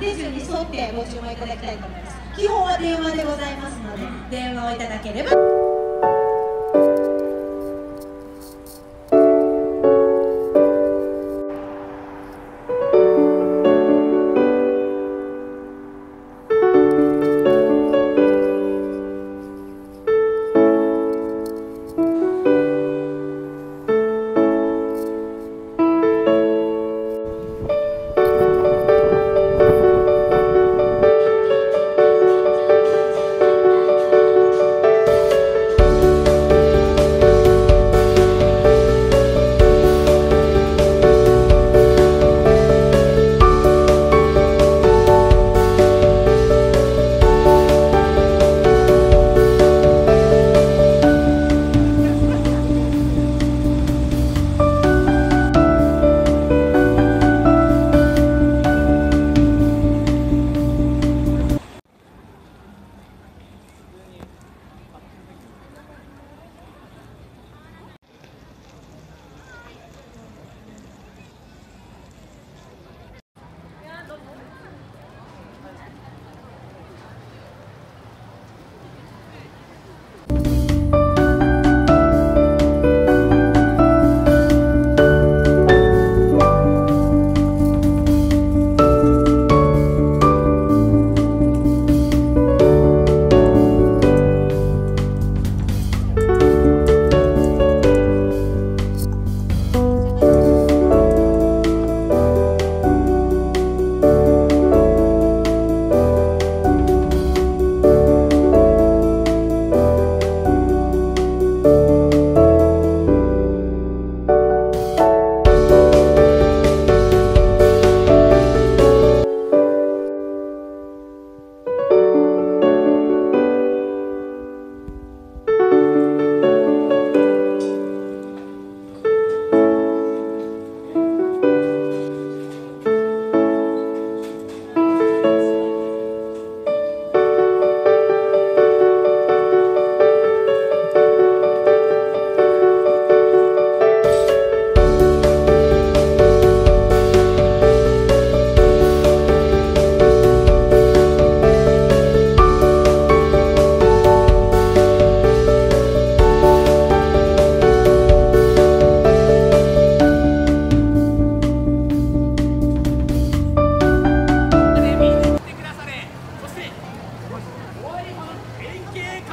手順に沿ってご注文いただきたいと思います。基本は電話でございますので電話をいただければ。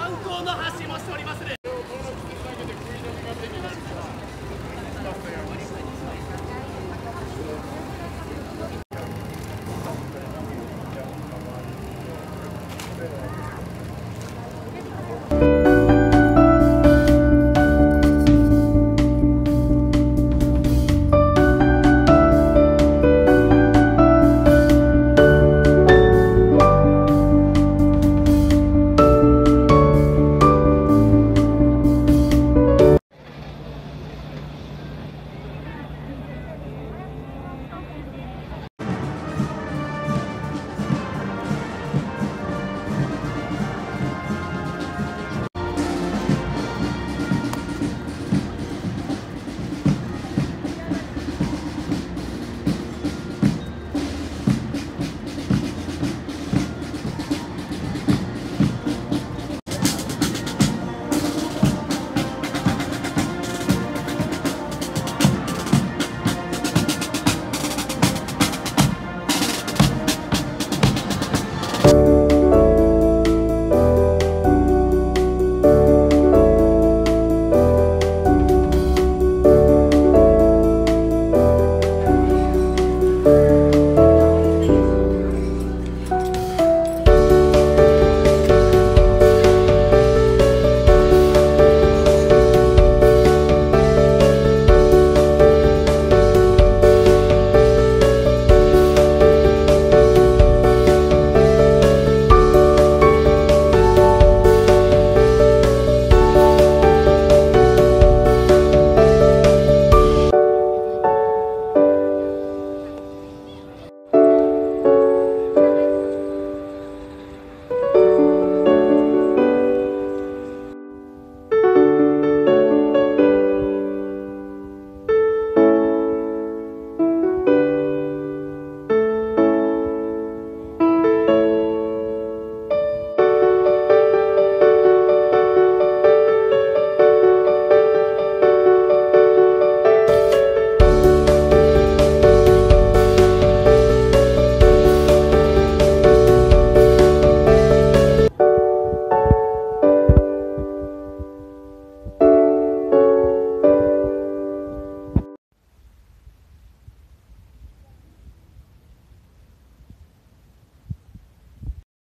観光の発信もしておりまする。